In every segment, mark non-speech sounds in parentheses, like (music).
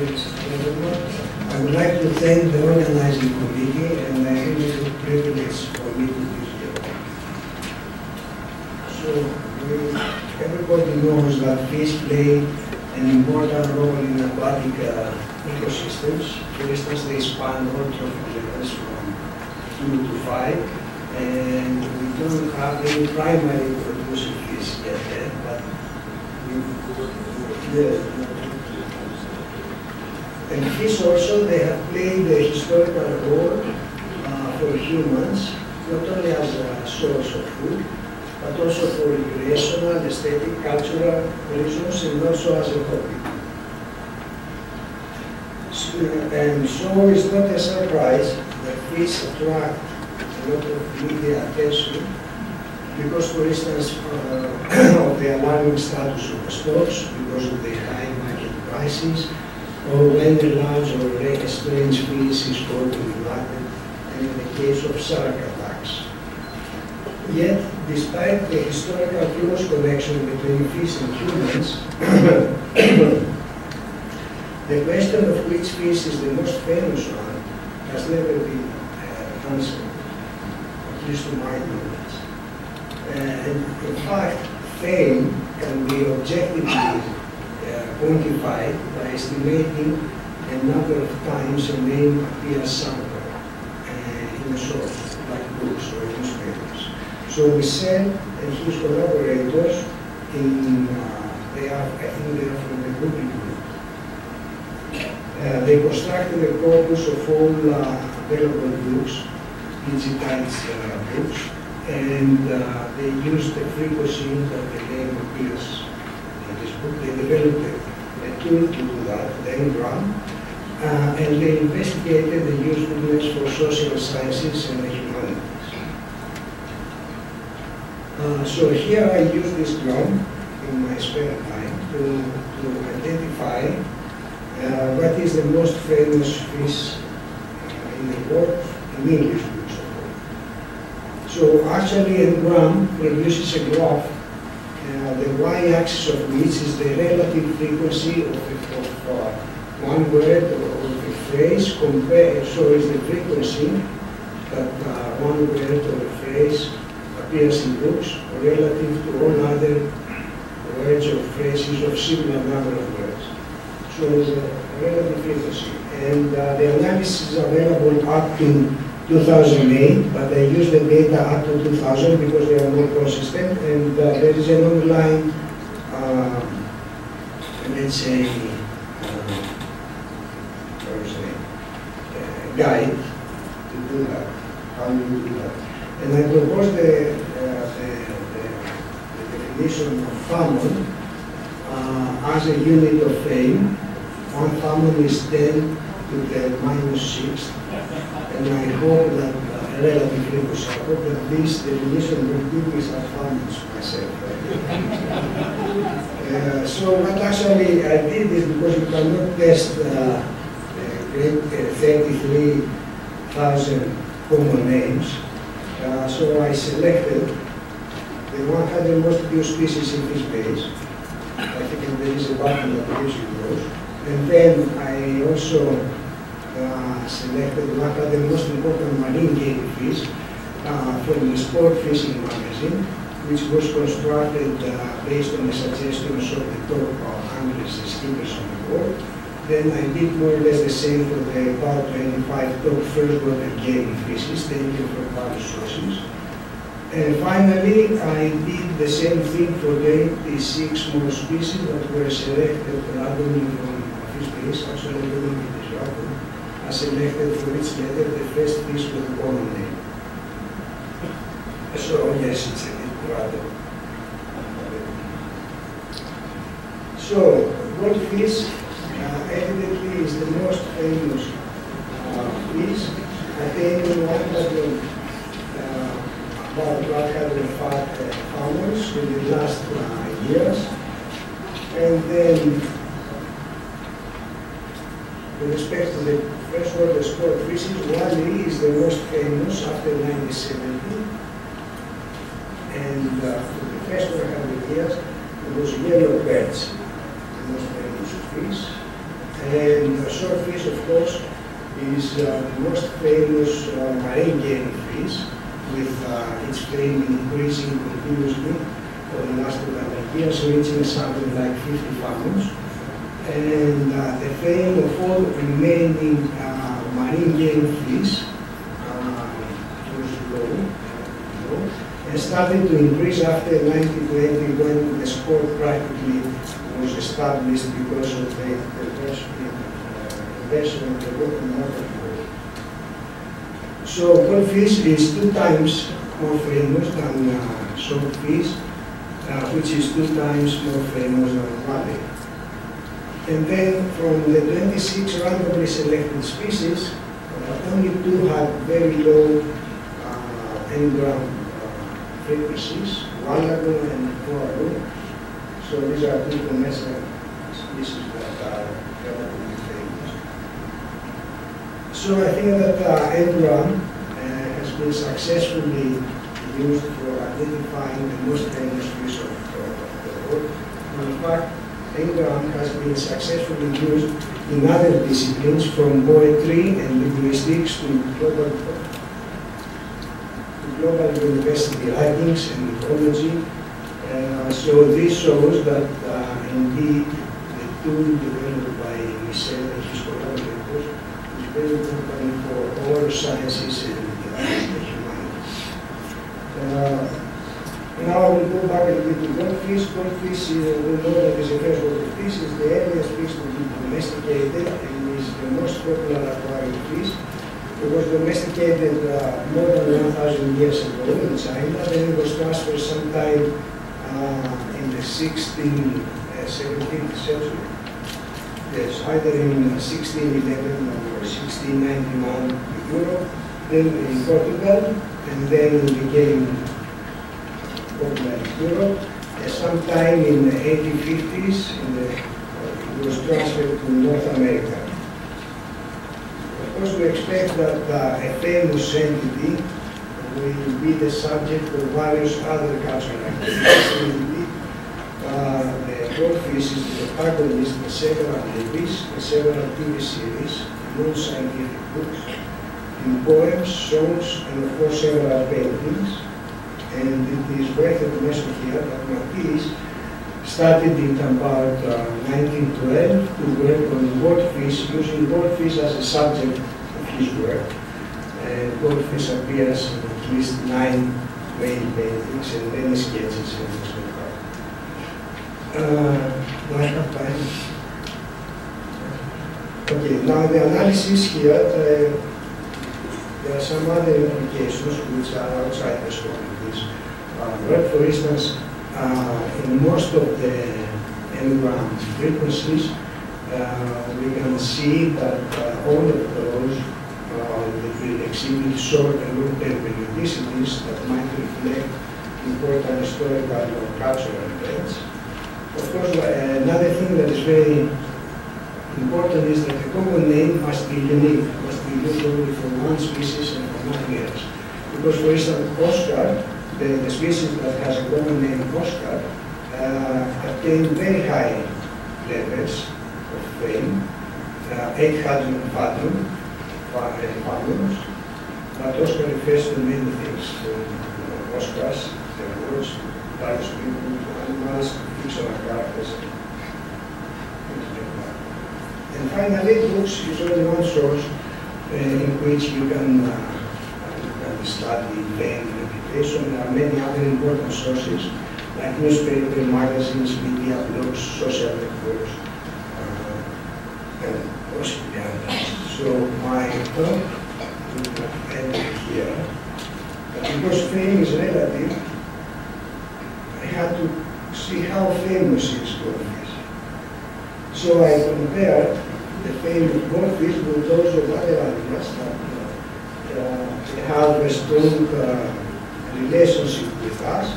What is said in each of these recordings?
gentlemen. I would like to thank the organizing committee and I really it's a privilege for me to be here. So, everybody knows that fish play an important role in aquatic uh, ecosystems. For instance, they span all trophic levels from 2 to 5 and we don't have any primary producing fish yet, but we, yeah, and fish also, they have played a historical role uh, for humans, not only as a source of food, but also for recreational, aesthetic, cultural reasons, and also as a hobby. So, and so it's not a surprise that fish attract a lot of media attention because, for instance, uh, (clears throat) of the alarming status of the stocks, because of the high market prices, or when a large or rare strange fish is caught in the market, and in the case of shark attacks. Yet, despite the historical close connection between fish and humans, (coughs) the question of which fish is the most famous one has never been uh, answered, at least to my knowledge. Uh, in fact, fame can be objectively quantified by estimating the number of times a name appears somewhere uh, in a source, like books or newspapers. So we said and his collaborators in, uh, they are, I think they are from the Google group. Uh, they constructed a corpus of all uh, available books, digitized uh, books, and uh, they used the frequency that the name appears in this book. They developed tool to do that, the Ngram, uh, and they investigated the usefulness for social sciences and the humanities. Uh, so here I use this gram in my spare time to, to identify uh, what is the most famous fish uh, in the world in English. So actually, Ngram produces a graph uh, the y-axis of which is the relative frequency of, of uh, one word or, a phrase compared, so is the frequency that uh, one word or a phrase appears in books relative to all other words or phrases of similar number of words. So it's a relative frequency. And uh, the analysis is available up to 2008, but they use the data up to 2000 because they are more consistent, and uh, there is an online, uh, let's say, uh, uh, guide to do that, how you do that. And I propose the, uh, the, the, definition of famine uh, as a unit of fame. One famine is 10 to the minus 6 and I hope that uh, relatively was, I hope that this definition will give me some funds myself. uh, so what actually I did is because you cannot test uh, great uh, 33,000 common names, uh, so I selected the 100 most used species in this base. I think there is a button that gives you those. And then I also uh, selected one of the most important marine game fish uh, from the Sport Fishing magazine, which was constructed uh, based on the suggestions of the top anglers and skippers on the board. Then I did more or less the same for the about 25 top freshwater game fishes taken from various sources. And finally, I did the same thing for the 86 more species that were selected randomly from fish base, actually as selected for its letter the first fish with common name. So yes, it's a bit rather. So, goldfish uh, evidently is the most famous uh, fish, attaining 100, uh, about 105 uh, farmers in the last uh, years. And then, with respect to the First World Sport Fishing, walleye is the most famous after 1970. And uh, the first 100 years, it was yellow perch, the most famous fish. And the swordfish, of course, is uh, the most famous uh, marine game fish, with uh, its fame increasing continuously for the last 11 years, reaching something like 50 fathoms. And uh, the fame of all remaining uh, marine game fish uh, was low, low, and started to increase after 1920 when the sport practically was established because of the invention of the locomotive. So goldfish is two times more famous than uh, swordfish, uh, which is two times more famous than walleye. And then from the 26 randomly selected species, uh, only two had very low uh, Ngram uh, frequencies, wallagoon and coragoon. So these are two commercial species that are relatively famous. So I think that uh, Ngram uh, has been successfully used for identifying the most famous of, of the world. In fact, Ngram has been successfully used in other disciplines from poetry and linguistics to global, to global university writings and ecology. Uh, so this shows that uh, indeed the tool developed by Michel and his collaborators is very important for all sciences and the humanities. Uh, now we go back a little bit to goldfish. Goldfish, uh, we know that is a freshwater fish, is the earliest fish to be domesticated and is the most popular aquarium fish. It was domesticated uh, more than 1,000 years ago in China, then it was transferred sometime uh, in the 16th, uh, 17th century. Yes, either in 1611 or 1691 in Europe, then in Portugal, and then it became in Europe. Sometime in the 1850s, in the, uh, it was transferred to North America. Of course, we expect that uh, a famous entity will be the subject of various other cultural activities. Uh, the goldfish is the protagonist in several movies, in several TV series, in scientific books, in poems, songs, and of course several paintings and it is worth to mention here that Matisse started in about uh, 1912 to work on goldfish, using goldfish as a subject of his work. And goldfish appears in at least nine main paintings and many sketches in this work. Uh, do I have time? Okay, now the analysis here, uh, there are some other implications which are outside the scope of this uh, work. For instance, uh, in most of the Ngram frequencies, uh, we can see that uh, all of those uh, will exhibit short and long-term periodicities that might reflect important historical or cultural events. Of course, uh, another thing that is very important is that the common name must be unique, must be used only for one species and for nothing else. Because, for instance, Oscar, the, the species that has a common name Oscar, uh, attained very high levels of fame, uh, 800 fathom, fathoms, but Oscar refers to many things, from you know, Oscars, the words, various people, animals, fictional characters, and finally, books is only one source uh, in which you can, uh, you can study and reputation. There are many other important sources like newspaper, magazines, media, blogs, social networks, uh, and possibly others. So my talk will end here. Because fame is relative, I had to see how famous is goldfish. So I compared the fame of goldfish with those of other animals that uh, have a strong uh, relationship with us,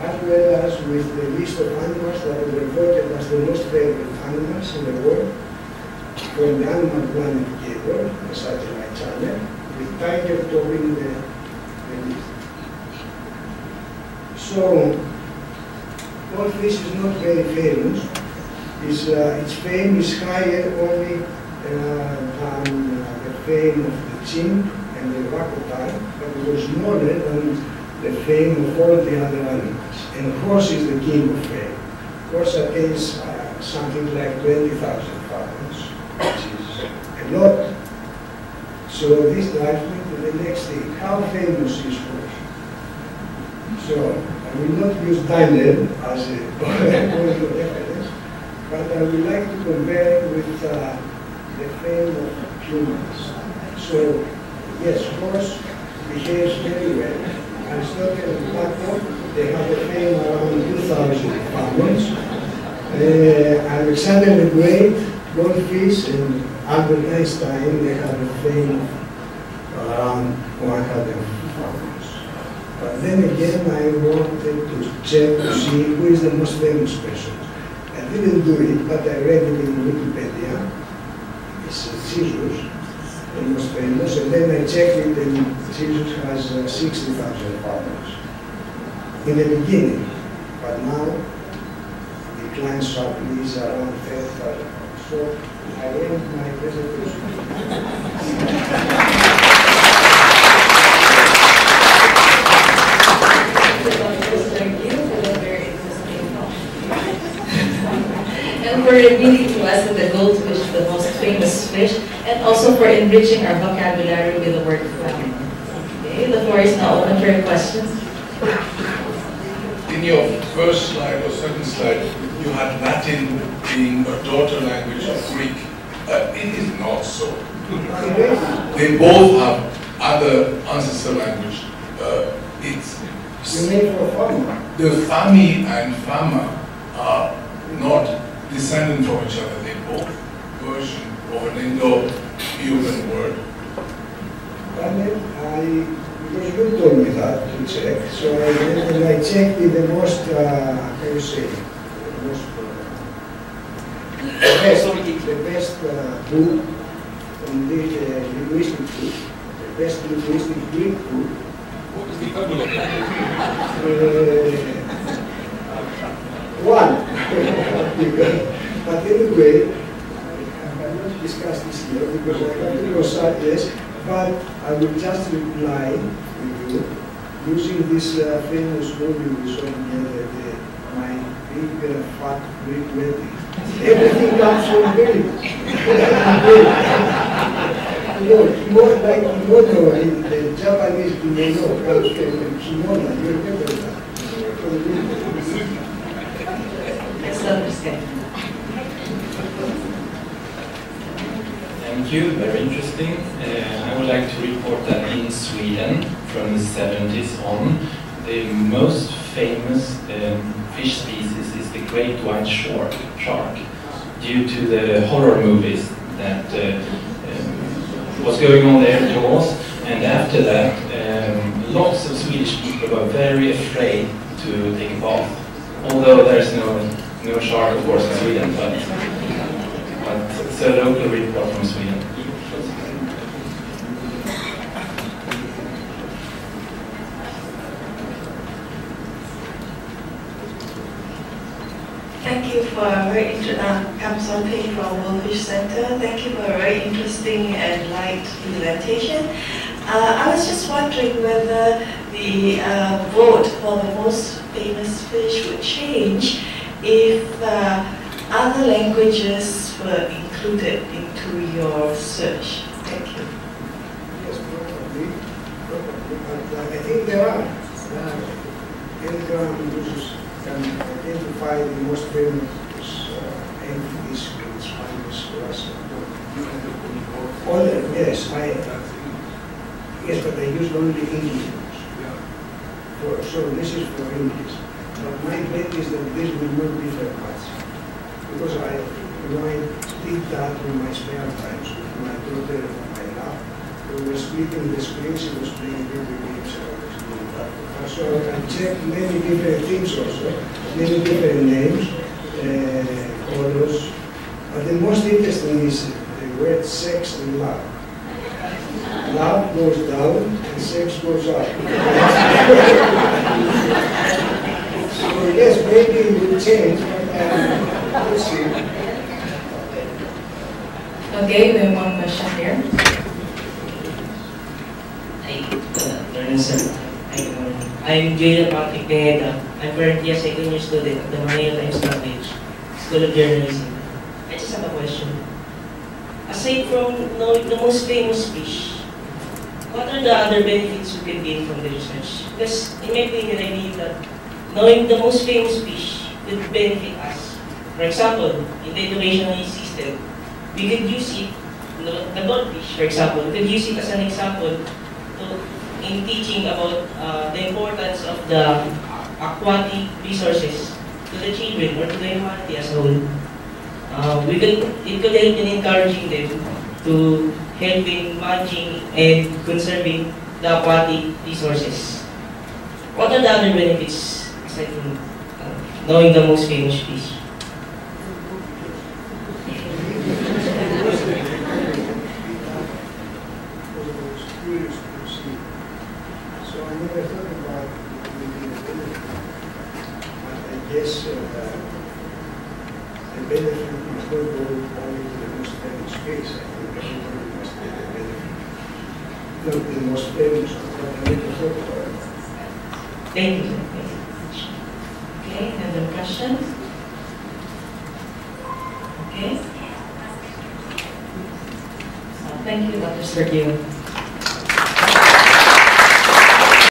as well as with the list of animals that were voted as the most favorite animals in the world from the Animal Planet Cable, the satellite channel, with tiger topping the, the list. So, goldfish is not very famous, Its, uh, its fame is higher only uh, than uh, the fame of the chimp and the crocodile, but it was smaller than the fame of all the other animals. And horse is the king of fame. Horse attains uh, something like 20,000 pounds, which is a lot. So this drives me to the next thing. How famous is horse? So I will not use Daniel as a point of reference, but I would like to compare with uh, the fame of humans. So, yes, horse behaves very well. Aristotle and Plato, they have a fame around 2,000 pounds. Uh, Alexander the Great, Goldfish, and Albert Einstein, they have a fame around 100 pounds. But then again, I wanted to check to see who is the most famous person. I didn't do it, but I read it in Wikipedia. It's uh, Jesus, most famous, and then I checked it, and Jesus has uh, 60,000 followers in the beginning, but now the decline sharply is around 30,000 So I end my presentation. (laughs) Thank you for the very interesting talk. And for revealing to us that the goldfish is the most famous fish, and also for enriching our vocabulary with the word famine. Okay, the floor is now open for your questions. In your first slide or second slide, you had Latin being a daughter language of Greek. Uh, it is not so. They both have other ancestor language. Uh, it's You made for fun. the Fami and Fama are not descendant from each other. They both version of an Indo-European word. Daniel, I, because you told me that to check, so I went and I checked with the most, uh, how you say, the most, uh, the best, the best uh, book on this uh, linguistic book, the best linguistic Greek book. Uh, one. (laughs) but anyway, I cannot discuss this here because I have to go yes, but I will just reply with you using this uh, famous movie we saw the, my big uh, fat Greek wedding. Everything comes from Greek. No, more like kimono, in the Japanese kimono comes from kimono, you remember that? Understand. Thank you, very interesting. Uh, I would like to report that in Sweden, from the 70s on, the most famous um, fish species is the great white shark, shark due to the horror movies that uh, um, was going on there, Jaws, and after that, um, lots of Swedish people were very afraid to take a bath. Although there's no, no shark, of course, in Sweden, but but it's a local report from Sweden. Thank you for a very interesting, uh, from World Fish Center. Thank you for a very interesting and light presentation. Uh, I was just wondering whether the uh, vote for the most famous fish would change if uh, other languages were included into your search. Thank you. Yes, probably, probably, but uh, I think there are. Uh, Telegram users can identify the most famous uh, entities in Spanish, Russian. All, yes, I, yes, but I use only English. For, so this is for English. But my bet is that this will not be differ much. Because I, when I did that in my spare times with my daughter and my lab, we were splitting the screen, she was playing video games, and I was doing that. So I checked many different things also, many different names, uh, colors. But the most interesting is the word sex and love. Love goes down and sex goes up. (laughs) (laughs) so yes, maybe it will change, but We'll see. Okay, we have one question here. Hi, uh, Hi, good morning. I'm Julian Patrick Pineda. I'm currently a second year student at the Manila Times College, School of Journalism. I just have a question. Aside from knowing the most famous fish, what are the other benefits we can gain from the research? Because in my opinion, I believe that knowing the most famous fish could benefit us. For example, in the educational system, we could use it, the goldfish, for example, we could use it as an example to, in teaching about uh, the importance of the aquatic resources to the children or to the humanity as a whole. Uh, we could, it could help in encouraging them to help in managing and conserving the aquatic resources. What are the other benefits aside uh, knowing the most famous it. Thank you. Thank you. Okay, Thank you, Dr. Stergiou.